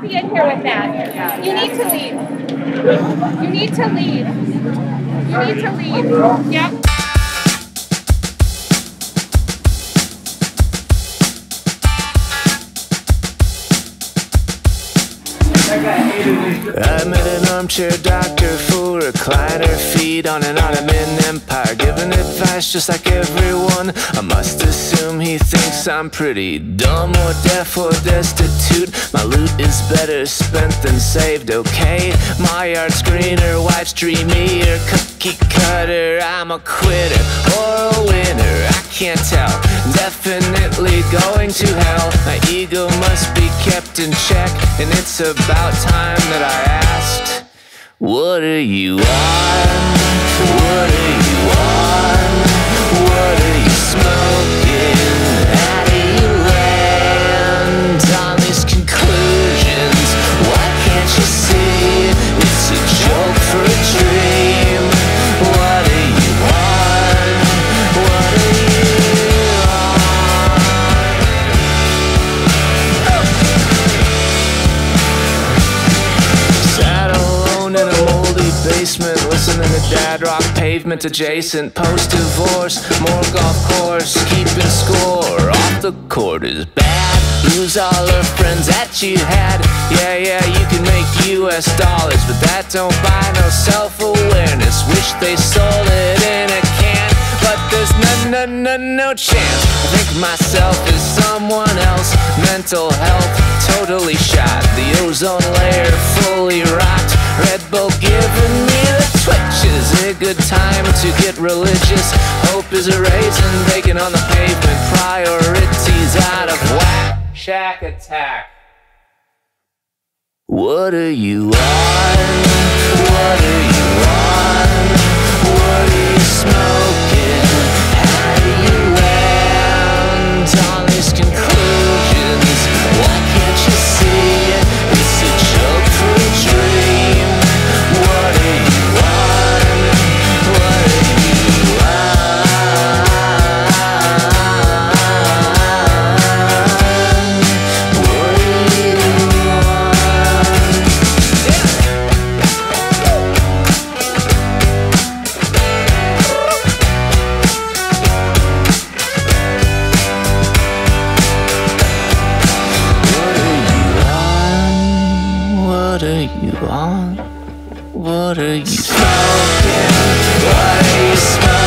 be in here with that. You need to leave. You need to leave. You need to leave. Yep. I met an armchair doctor for recliner feet on an Ottoman empire, giving advice just like everyone. I must assume he thinks I'm pretty dumb or deaf or destitute. My loot is better spent than saved, okay? My art's greener, wife's dreamier, cookie cutter. I'm a quitter or a winner, can't tell. Definitely going to hell. My ego must be kept in check, and it's about time that I asked. What are you on? Basement, listening to dad rock pavement adjacent. Post divorce, more golf course, keeping score. Off the court is bad. Lose all her friends that you had. Yeah, yeah, you can make US dollars, but that don't buy no self awareness. Wish they sold it in a can but there's no, no, no, no chance. I think myself is someone else. Mental health totally shot. The ozone layer fully rocked. Red Bull giving good time to get religious. Hope is a raisin bacon on the pavement. Priorities out of whack. Shack attack. What are you on? What are you you on? What are you smoking? What are you smoking?